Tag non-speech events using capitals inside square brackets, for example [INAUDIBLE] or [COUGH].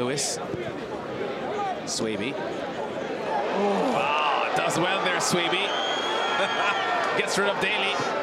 Lewis. Swaby. Oh, does well there, Swaby. [LAUGHS] Gets rid of Daly.